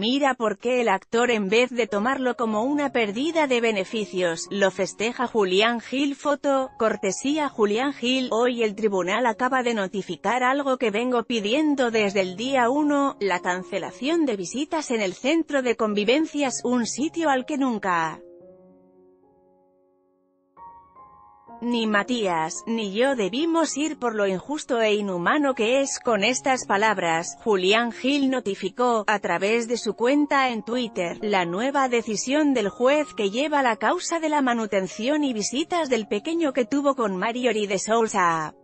Mira por qué el actor en vez de tomarlo como una pérdida de beneficios, lo festeja Julián Gil. Foto, cortesía Julián Gil, hoy el tribunal acaba de notificar algo que vengo pidiendo desde el día 1, la cancelación de visitas en el centro de convivencias, un sitio al que nunca Ni Matías, ni yo debimos ir por lo injusto e inhumano que es. Con estas palabras, Julián Gil notificó, a través de su cuenta en Twitter, la nueva decisión del juez que lleva la causa de la manutención y visitas del pequeño que tuvo con Mariori de Sousa.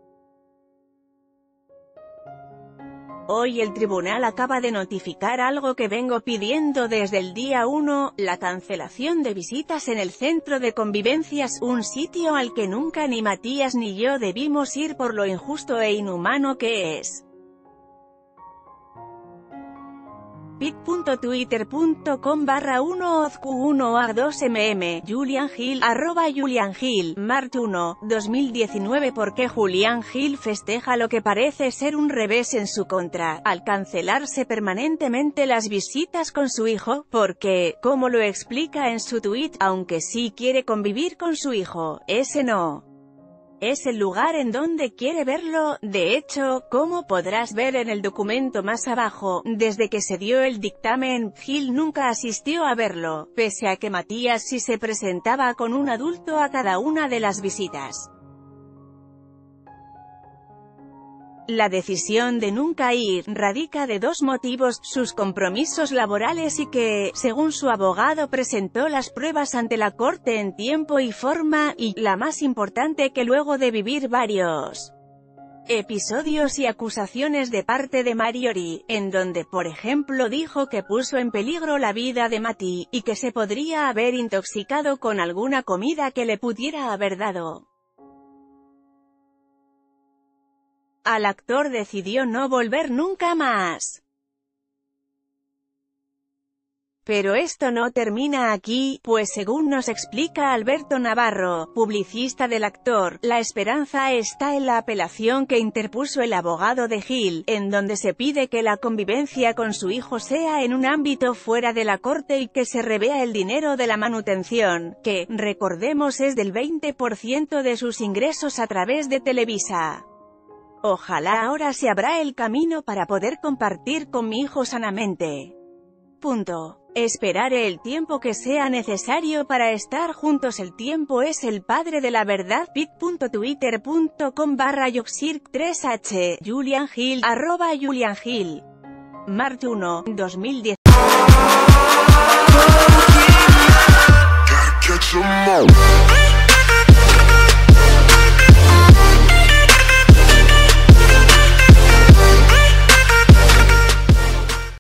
Hoy el tribunal acaba de notificar algo que vengo pidiendo desde el día 1, la cancelación de visitas en el centro de convivencias, un sitio al que nunca ni Matías ni yo debimos ir por lo injusto e inhumano que es. bit.twitter.com barra 1 1 a 2 mm Julian Gil arroba Julian Gil Mart 1 2019 porque Julian Gil festeja lo que parece ser un revés en su contra al cancelarse permanentemente las visitas con su hijo porque como lo explica en su tweet aunque sí quiere convivir con su hijo ese no es el lugar en donde quiere verlo, de hecho, como podrás ver en el documento más abajo, desde que se dio el dictamen, Gil nunca asistió a verlo, pese a que Matías sí se presentaba con un adulto a cada una de las visitas. La decisión de nunca ir, radica de dos motivos, sus compromisos laborales y que, según su abogado presentó las pruebas ante la corte en tiempo y forma, y, la más importante que luego de vivir varios episodios y acusaciones de parte de Mariori, en donde por ejemplo dijo que puso en peligro la vida de Mati, y que se podría haber intoxicado con alguna comida que le pudiera haber dado. Al actor decidió no volver nunca más. Pero esto no termina aquí, pues según nos explica Alberto Navarro, publicista del actor, la esperanza está en la apelación que interpuso el abogado de Gil, en donde se pide que la convivencia con su hijo sea en un ámbito fuera de la corte y que se revea el dinero de la manutención, que, recordemos es del 20% de sus ingresos a través de Televisa. Ojalá ahora se abra el camino para poder compartir con mi hijo sanamente. Punto. Esperaré el tiempo que sea necesario para estar juntos. El tiempo es el padre de la verdad. bit.twitter.com barra 3h Julian Hill arroba Julian Hill Mart 1, 2010